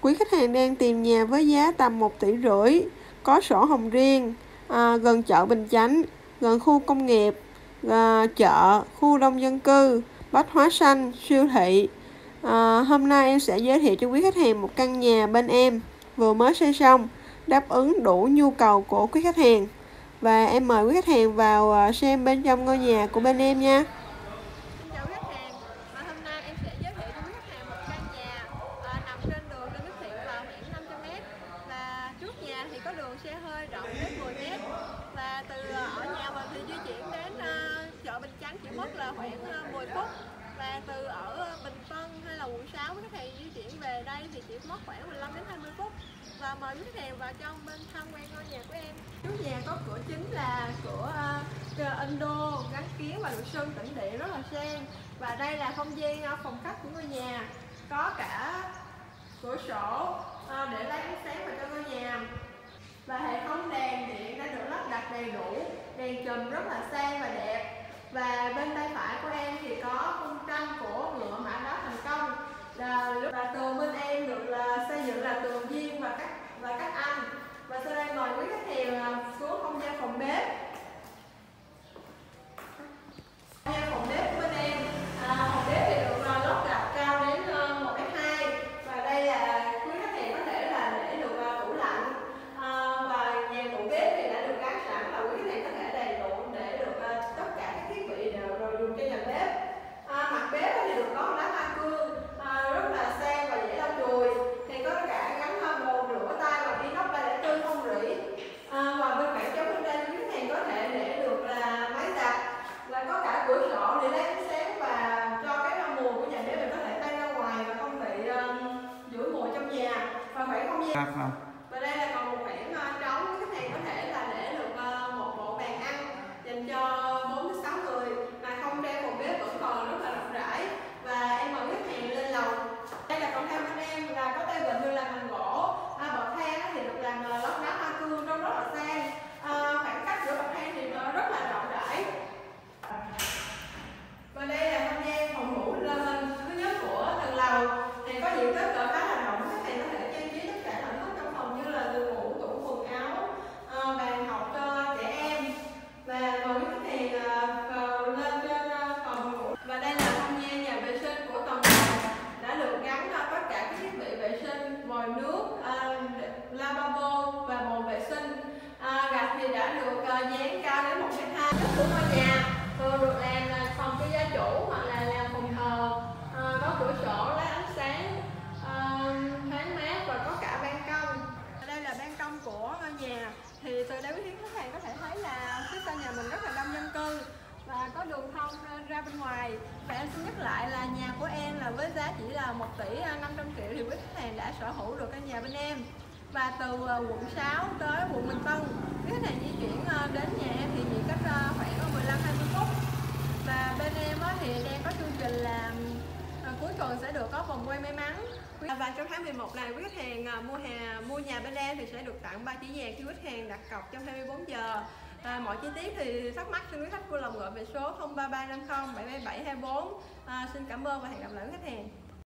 Quý khách hàng đang tìm nhà với giá tầm 1 tỷ rưỡi, có sổ hồng riêng, à, gần chợ Bình Chánh, gần khu công nghiệp, à, chợ, khu đông dân cư, bách hóa xanh, siêu thị. À, hôm nay em sẽ giới thiệu cho quý khách hàng một căn nhà bên em vừa mới xây xong, đáp ứng đủ nhu cầu của quý khách hàng. Và em mời quý khách hàng vào à, xem bên trong ngôi nhà của bên em nha. Xin chào khách hàng, và hôm nay em sẽ giới thiệu cho quý khách hàng một căn nhà à, nằm trên đường Lê Đức Thiện vào khoảng 500 m và trước nhà thì có đường xe hơi rộng đến 10 mét. Và từ ờ, ở nhà mình thì di chuyển đến ờ, chợ Bình Chánh chỉ mất là khoảng ờ, 10 phút. Và từ ở Bình Tân hay là quận 6 quý khách hàng di chuyển về đây thì chỉ mất khoảng 15 đến 20 phút. Và mời quý khách hàng vào trong bên tham quan ngôi nhà của em. Chú nhà có cửa chính là cửa uh, Indo gắn kiến và được sơn tĩnh điện rất là sang. Và đây là không gian uh, phòng khách của ngôi nhà. Có cả cửa sổ uh, để lấy ánh sáng vào cho ngôi nhà và hệ thống đèn điện đã được lắp đặt đầy đủ đèn chùm rất là sang và đẹp và bên tay phải của em thì có khung tranh của ngựa mã đá thành công và, và tường bên em được là xây dựng là tường viên và các và các anh và sau đây mời quý khách hàng xuống không gian phòng bếp không và đây là còn một khoảng uh, trống khách hàng có thể là để được uh, một bộ bàn ăn dành cho bốn đến sáu người mà không gian phòng bếp vẫn còn rất là rộng rãi và em mời khách hàng lên lầu đây là phòng thang bên em là có tay vịn được làm bằng gỗ à, bậc thang thì được làm uh, lót đá hoa cương trông rất là sang à, khoảng cách giữa bậc thang thì uh, rất là rộng rãi và đây là không gian phòng ngủ lên thứ nhất của tầng lầu thì có diện tích cỡ vòi nước, à, lavabo và bồn vệ sinh. À, gạch thì đã được à, dán cao đến một mét hai. Của ngôi nhà thường được làm là phòng cho gia chủ hoặc là làm phòng thờ, à, có cửa sổ lấy ánh sáng à, thoáng mát và có cả ban công. Đây là ban công của ngôi nhà. Thì từ đây quý khách hàng có thể thấy là phía sau nhà mình rất là đông dân cư và có đường thông ra bên ngoài. Và em xin nhắc lại là nhà của em là với giá chỉ là 1 tỷ à, 500 triệu thì quý khách hàng đã sở hữu được căn nhà bên em. Và từ à, quận 6 tới quận Bình Tân quý khách hàng di chuyển à, đến nhà em thì chỉ cách khoảng 15 20 phút. Và bên em thì đang có chương trình là cuối tuần sẽ được có vòng quay may mắn. Và trong tháng 11 này quý khách hàng mua nhà mua nhà bên em thì sẽ được tặng ba chỉ vàng khi quý khách hàng đặt cọc trong 24 giờ. À, mọi chi tiết thì thắc mắc xin quý khách vui lòng gọi về số 03350 77724. À, xin cảm ơn và hẹn gặp lại quý khách hàng.